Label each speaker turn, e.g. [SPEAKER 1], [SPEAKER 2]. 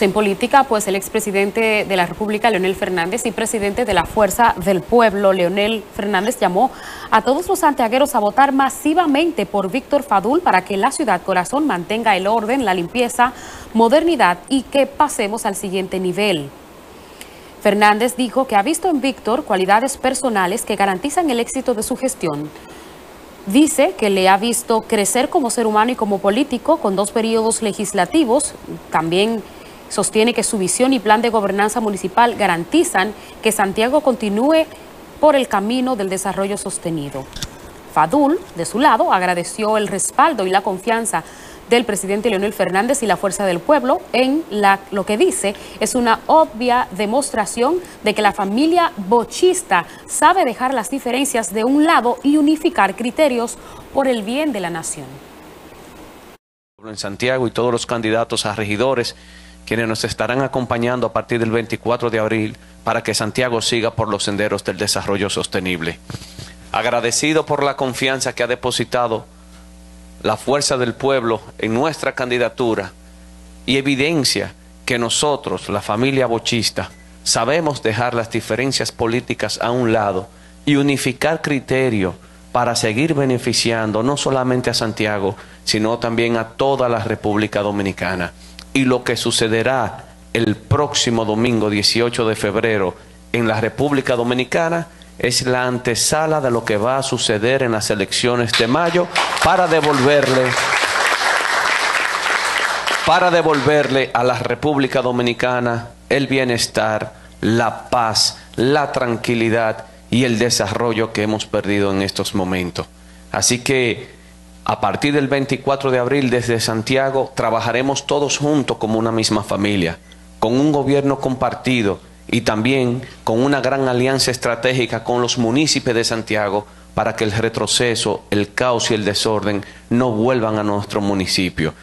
[SPEAKER 1] En política, pues el expresidente de la República, Leonel Fernández, y presidente de la Fuerza del Pueblo, Leonel Fernández, llamó a todos los santiagueros a votar masivamente por Víctor Fadul para que la ciudad corazón mantenga el orden, la limpieza, modernidad y que pasemos al siguiente nivel. Fernández dijo que ha visto en Víctor cualidades personales que garantizan el éxito de su gestión. Dice que le ha visto crecer como ser humano y como político con dos periodos legislativos, también sostiene que su visión y plan de gobernanza municipal garantizan que Santiago continúe por el camino del desarrollo sostenido. Fadul, de su lado, agradeció el respaldo y la confianza del presidente Leonel Fernández y la Fuerza del Pueblo en lo que dice es una obvia demostración de que la familia bochista sabe dejar las diferencias de un lado y unificar criterios por el bien de la nación.
[SPEAKER 2] En Santiago y todos los candidatos a regidores quienes nos estarán acompañando a partir del 24 de abril para que Santiago siga por los senderos del desarrollo sostenible. Agradecido por la confianza que ha depositado la fuerza del pueblo en nuestra candidatura y evidencia que nosotros, la familia bochista, sabemos dejar las diferencias políticas a un lado y unificar criterios para seguir beneficiando no solamente a Santiago, sino también a toda la República Dominicana y lo que sucederá el próximo domingo 18 de febrero en la República Dominicana es la antesala de lo que va a suceder en las elecciones de mayo para devolverle para devolverle a la República Dominicana el bienestar, la paz, la tranquilidad y el desarrollo que hemos perdido en estos momentos. Así que a partir del 24 de abril desde Santiago trabajaremos todos juntos como una misma familia, con un gobierno compartido y también con una gran alianza estratégica con los municipios de Santiago para que el retroceso, el caos y el desorden no vuelvan a nuestro municipio.